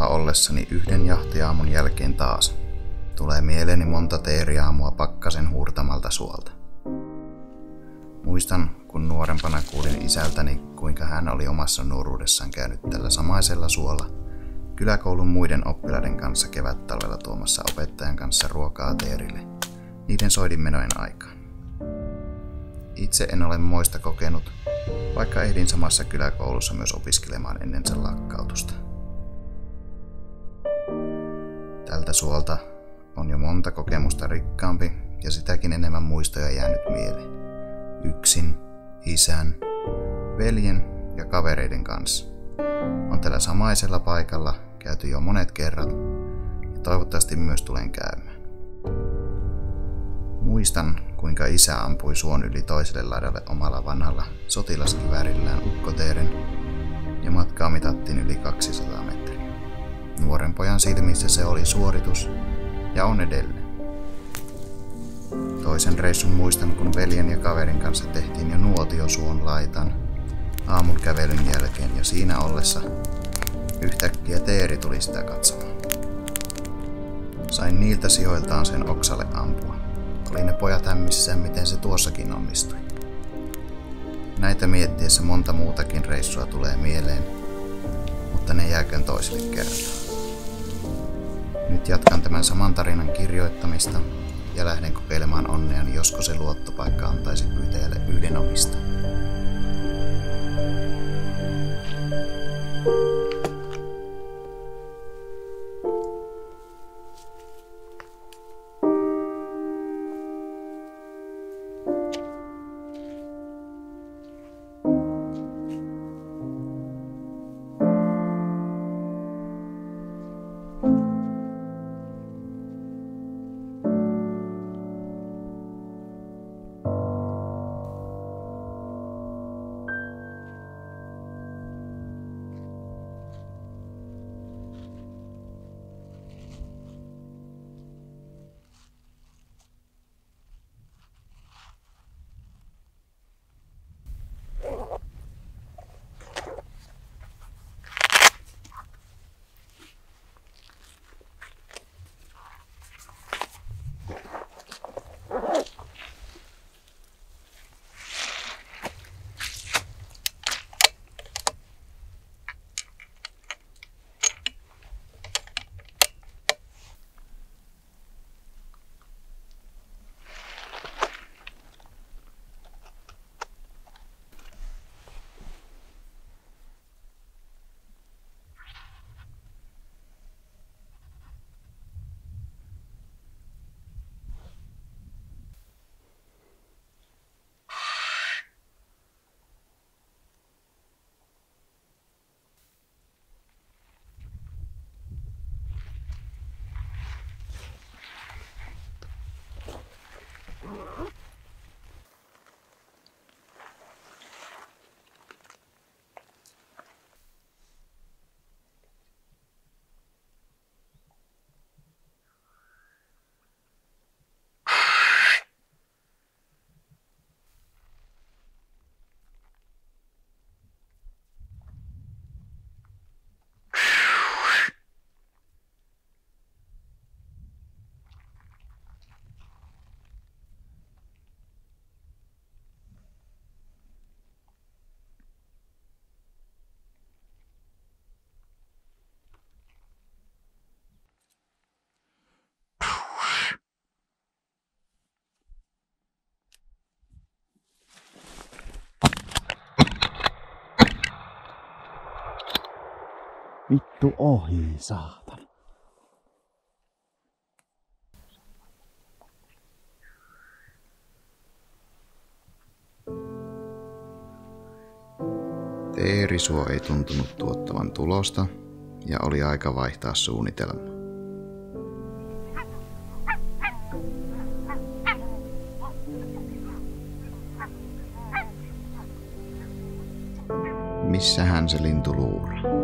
Nuotiolla ollessani yhden jahtiaamun jälkeen taas tulee mieleeni monta teeriaamua pakkasen huurtamalta suolta. Muistan, kun nuorempana kuulin isältäni, kuinka hän oli omassa nuoruudessaan käynyt tällä samaisella suolla kyläkoulun muiden oppilaiden kanssa kevättalvella tuomassa opettajan kanssa ruokaa teerille, niiden soidin menojen aikaan. Itse en ole moista kokenut, vaikka ehdin samassa kyläkoulussa myös opiskelemaan ennen sen lakkautusta. Tältä suolta on jo monta kokemusta rikkaampi ja sitäkin enemmän muistoja jäänyt mieleen. Yksin, isän, veljen ja kavereiden kanssa. On tällä samaisella paikalla käyty jo monet kerrat ja toivottavasti myös tulen käymään. Muistan, kuinka isä ampui suon yli toiselle laidalle omalla vanhalla sotilaskiväärillään ukkoteeren ja matkaa mitattiin yli 200 metriä. Nuoren pojan silmissä se oli suoritus ja on edelleen. Toisen reissun muistan, kun veljen ja kaverin kanssa tehtiin jo nuotio suon laitan aamun kävelyn jälkeen ja siinä ollessa yhtäkkiä Teeri tuli sitä katsomaan. Sain niiltä sijoiltaan sen oksalle ampua. Oli ne pojat hämmissään, miten se tuossakin onnistui. Näitä miettiessä monta muutakin reissua tulee mieleen, mutta ne jääköön toiselle kerralla. Nyt jatkan tämän saman tarinan kirjoittamista ja lähden kokeilemaan onneani, josko se luottopaikka antaisi pyytäjälle yhden omista. Vittu ohi, saatana. Teerisuo ei tuntunut tuottavan tulosta ja oli aika vaihtaa suunnitelma. Missähän se lintu luuraa?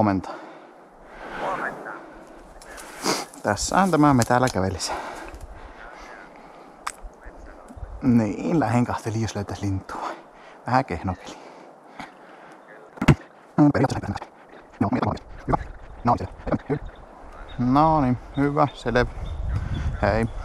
Huomenta. Tässähän tämä me täällä kävelisi. Niin, lähen kahteli, jos löytäis lintua. Vähän kehnokeli. No, hyvä. No, selvä. No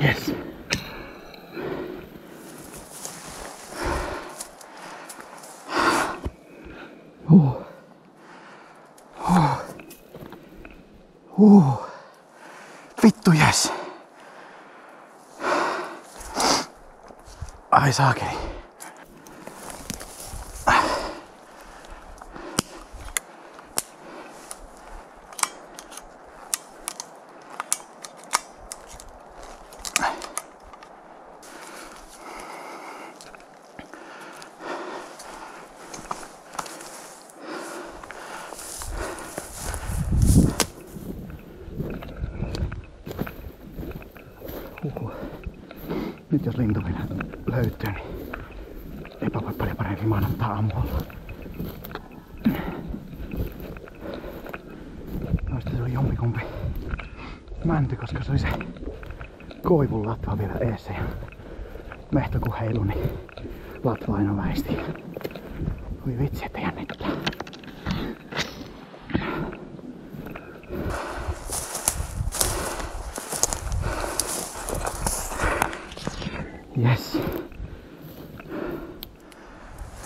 Yes. Oh. Oh. Oh. Vittu yes. Ai saakeli. Jompikumpi mänty, koska se oli se koivun latva vielä eessä ja mehto kun heilu, niin latva aina väisti. Oi vitsi, että jännittää. Yes.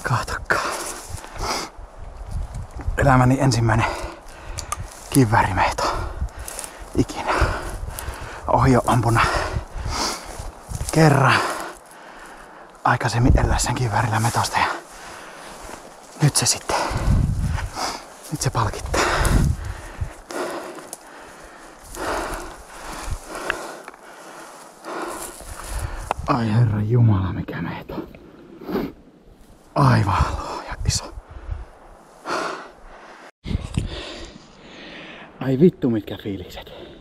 Kahtokkaa. Elämäni ensimmäinen kiväärimeito ikinä. Ohi on ampuna kerran aikaisemmin elässä kiväärillä metosta ja nyt se sitten, nyt se palkittaa. Ai herra Jumala, mikä meitä. Aivan luoja iso. Ai vittu mitkä fiilikset.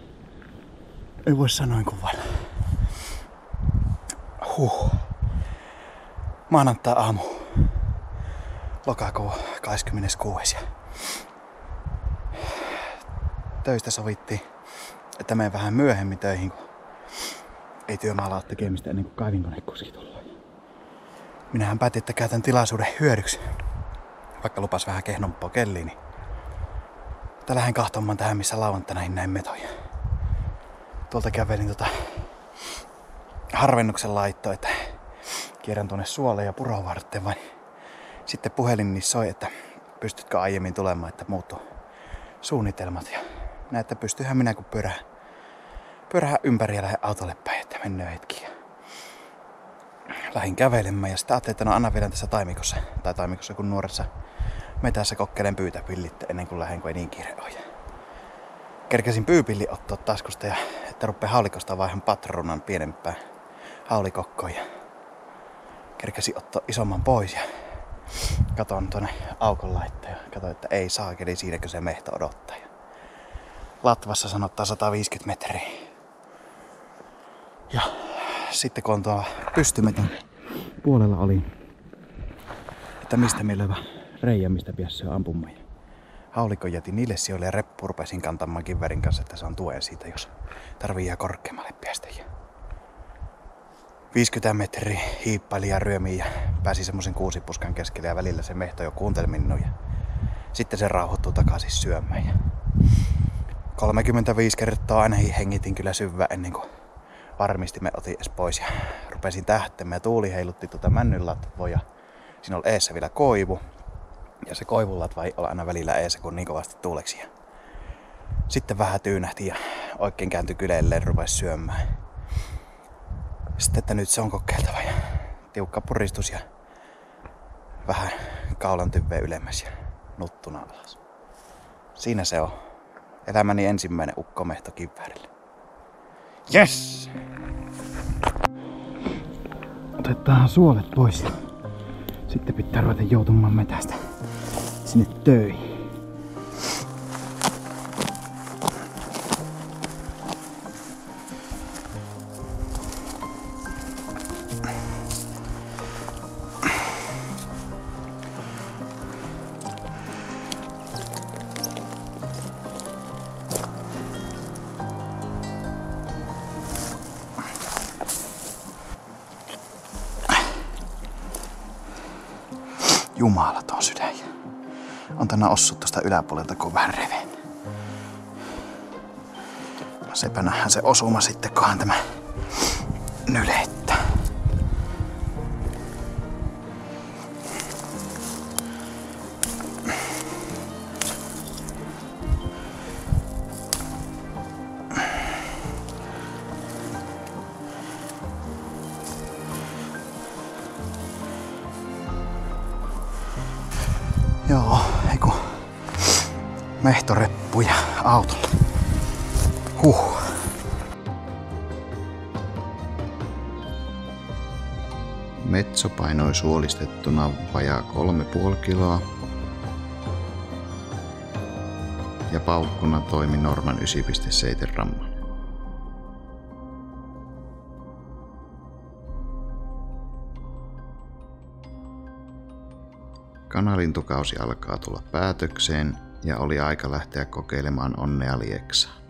Ei voi sanoin kuvan. Huh. Maanantai aamu. Lokakuu 26. Ja töistä sovittiin, että menen vähän myöhemmin töihin, kun ei työmaalla ole tekemistä ennen kuin kaivinkonekuski tulee. Minähän päätin, että käytän tilaisuuden hyödyksi. Vaikka lupas vähän kehnompaa kelliin, niin lähden kahtomaan tähän, missä lauantaina näin metoja. Tuolta kävelin tota harvennuksen laitto, että kierrän tuonne suolle ja puroon varten, vaan sitten puhelin niin soi, että pystytkö aiemmin tulemaan, että muuttuu suunnitelmat. Ja näin, että pystyhän minä kun pyörä, pyörähän ympäri ja lähden autolle päin, että mennään hetki. Lähin kävelemään ja sitten ajattelin, että no anna vielä tässä taimikossa, tai taimikossa kun nuoressa metässä kokkelen pyytäpillit ennen kuin lähden, kun ei niin kiire ole. Kerkesin pyypilli ottaa taskusta ja että rupeaa haulikosta vaihan patronan pienempään haulikokkoon ja kerkesin ottaa isomman pois ja katon tuonne aukon laitteen ja katsoin, että ei saakeli siinäkö se mehto odottaa. Ja Latvassa sanottaa 150 metriä. Ja sitten kun on tuo pystymetön puolella oli, että mistä meillä on reijä, mistä pääsee ampumaan. Haulikon jätin niille sijoille ja reppu rupesin kantamaan kivärin kanssa, että saan tuen siitä, jos tarvii ihan korkeammalle päästä. Ja 50 metriä hiippaili ja ryömi ja pääsi semmoisen kuusipuskan keskelle ja välillä se mehto jo kuunteli ja sitten se rauhoittui takaisin syömään. Ja 35 kertaa aina hengitin kyllä syvä ennen kuin varmistimme otin edes pois ja rupesin tähtemään ja tuuli heilutti tuota männyn latvoa ja siinä oli eessä vielä koivu ja se koivunlatva ei ole aina välillä eessä, kun niin kovasti tuuleksi. Ja sitten vähän tyynähti ja oikein kääntyi kyleelleen rupesi syömään. Sitten, että nyt se on kokeiltava ja tiukka puristus ja vähän kaulan tyveä ylemmäs ja nuttuna alas. Siinä se on. Elämäni ensimmäinen ukkomehto kiväärille. Yes! Otetaan suolet pois ja sitten pitää ruveta joutumaan metästä sinne töihin. Jumalaton sydän. On tänä ossut tuosta yläpuolelta, kun vähän reven. Sepä nähdään se osuma sitten, kunhan tämä nylettä. Mehtoreppuja autolla. Huh. Metso painoi suolistettuna vajaa 3,5 kiloa. Ja paukkuna toimi Norman 9,7 grammaa. Kanalintukausi alkaa tulla päätökseen ja oli aika lähteä kokeilemaan onnea Lieksaan.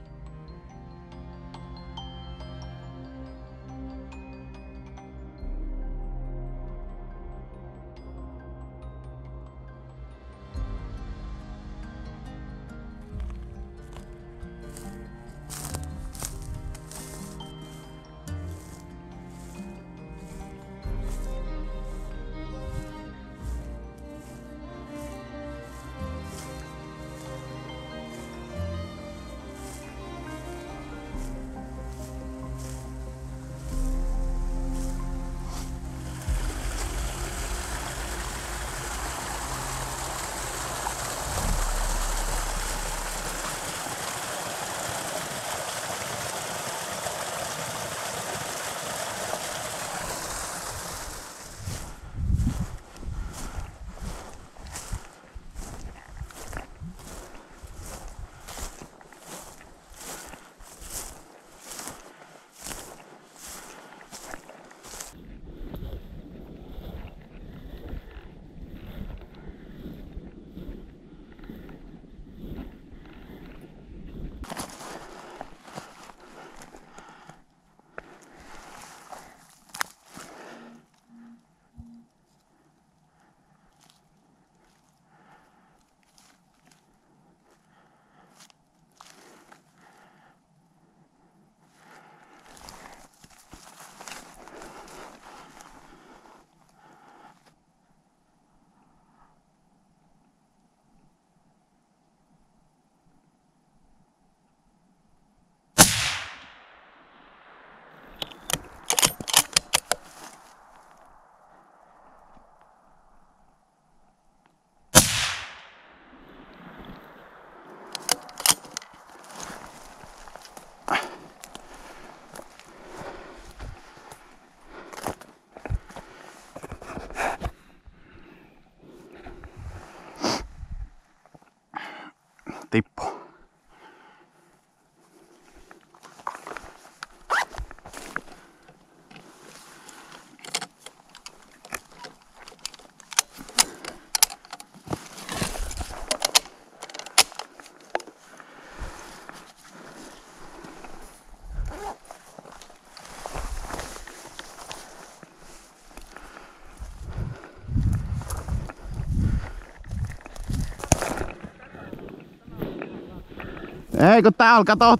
Ei kun tää alkaa tohon.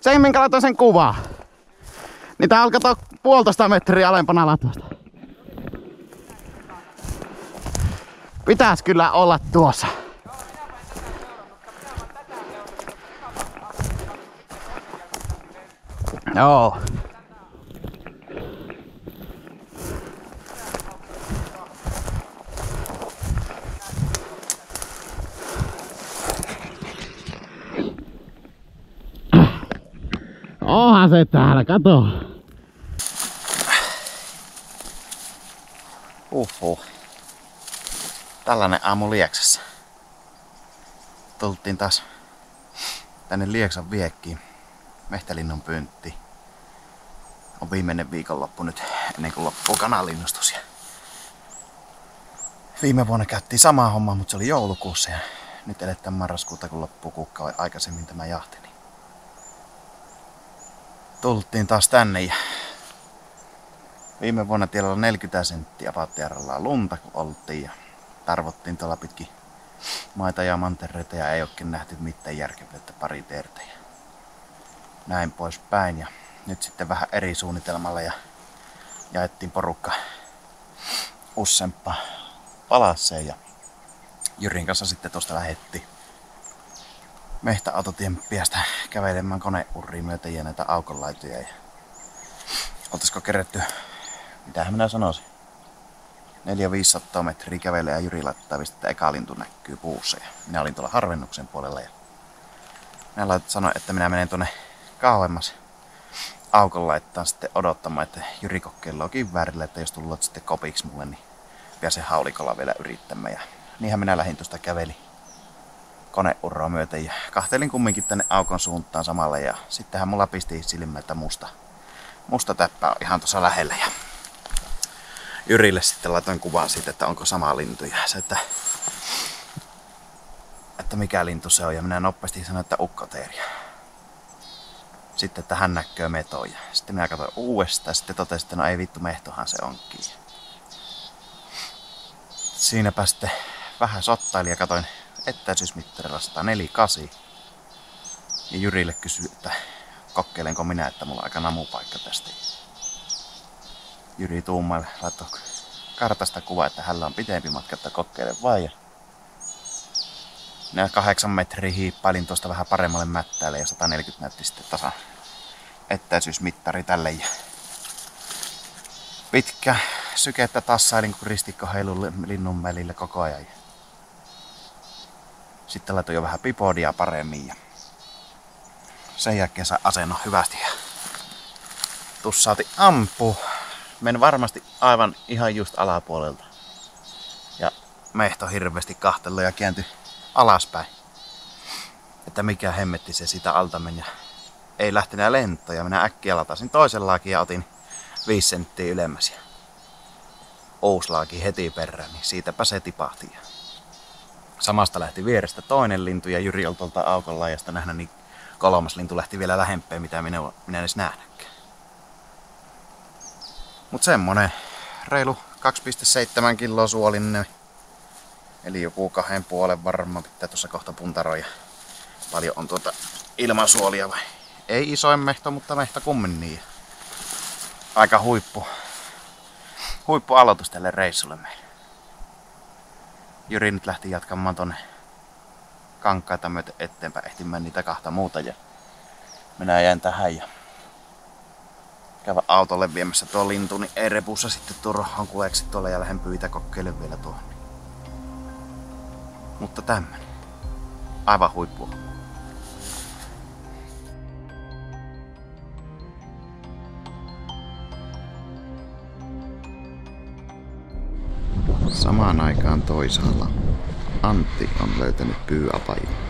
Se minkä laitoin sen kuvaa. Niin tää alkaa tohon puolitoista metriä alempana latvasta. Pitäis kyllä olla tuossa. Joo. Se täällä, kato. Uhu. Tällainen aamu Lieksassa. Tultiin taas tänne Lieksan viekkiin. Mehtälinnon pyntti. On viimeinen viikonloppu nyt ennen kuin loppuu kanalinnustus. Viime vuonna käyttiin samaa hommaa, mutta se oli joulukuussa ja nyt eletään marraskuuta, kun loppuu kuukkauden aikaisemmin tämä jahti. Tultiin taas tänne ja viime vuonna tiellä oli 40 senttiä Paattiaralla lunta, kun oltiin ja tarvottiin tuolla pitkin maita ja mantereita ja ei olekin nähty mitään järkevää, että pari teertä ja näin pois päin. Ja nyt sitten vähän eri suunnitelmalla ja jaettiin porukka ussempaa palasseen ja Jyrin kanssa sitten tuosta lähetti mehtäautotien piestä kävelemään koneurriin myöten ja näitä aukonlaitoja. Ja oltaisiko keretty, mitähän minä sanoisin, 400-500 metriä kävelee ja Jyri laittaa että eka lintu näkyy puussa. Ja minä olin tuolla harvennuksen puolella ja minä sanoa, että minä menen tuonne kauemmas aukon laittaa sitten odottamaan, että Jyri kokeillaan kiväärillä, että jos tullut sitten kopiksi mulle, niin pääsen haulikolla vielä yrittämään. Ja niinhän minä lähdin tuosta käveli koneurroa myöten ja kahtelin kumminkin tänne aukon suuntaan samalla ja sittenhän mulla pisti silmältä musta, musta täppä on ihan tuossa lähellä ja Jyrille sitten laitoin kuvan siitä, että onko sama lintu ja se, että, että mikä lintu se on ja minä nopeasti sanoin, että ukkoteeria. Sitten, että hän näkee metoja. Sitten minä katsoin uudestaan sitten totesin, että no ei vittu, mehtohan se onkin. Siinäpä sitten vähän sottaili ja katsoin etäisyysmittarilla 148. Ja Jyrille kysyi, että kokeilenko minä, että mulla on aika namupaikka tästä. Jyri Tuumalle laittoi kartasta kuva, että hänellä on pitempi matka, että kokeile vaan. Ja Nämä kahdeksan metriä hiippailin tuosta vähän paremmalle mättäälle ja 140 näytti sitten tasan etäisyysmittari tälle. Ja pitkä sykettä tassailin kun ristikko heilu linnun välillä koko ajan. Sitten laitoin jo vähän pipodia paremmin ja sen jälkeen sai asennon hyvästi ja tussaati ampuu. Men varmasti aivan ihan just alapuolelta. Ja mehto hirveästi kahtella ja kääntyi alaspäin. Että mikä hemmetti se sitä alta meni. Ja ei lähtenyt lentoja. Minä äkkiä latasin toisen laakin ja otin viisi senttiä ylemmäs. Ja uuslaakin heti perään, niin siitäpä se tipahti. Ja samasta lähti vierestä toinen lintu ja Jyri oli tuolta aukon laajasta nähdä, niin kolmas lintu lähti vielä lähempään, mitä minä, minä edes nähnytkään. Mut semmonen reilu 2,7 kiloa suolinen. Eli joku kahden puolen varmaan pitää tuossa kohta puntaroja. Paljon on tuota ilmansuolia vai? Ei isoin mehto, mutta mehto kummin niin. Aika huippu. Huippu aloitus tälle reissulle meille. Jyri nyt lähti jatkamaan tonne kankkaita myöten eteenpäin ehtimään niitä kahta muuta ja minä jäin tähän ja käydä autolle viemässä tuo lintu, niin ei repussa sitten tuo rohan kuleeksi tuolla ja lähden pyytä kokeile vielä tuohon. Mutta tämmönen. Aivan huippu. Samaan aikaan toisaalla Antti on löytänyt pyyapajun.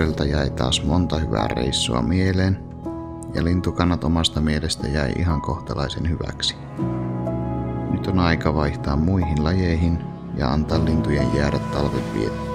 Matkasta jäi taas monta hyvää reissua mieleen, ja lintukannat omasta mielestä jäi ihan kohtalaisen hyväksi. Nyt on aika vaihtaa muihin lajeihin ja antaa lintujen jäädä talven.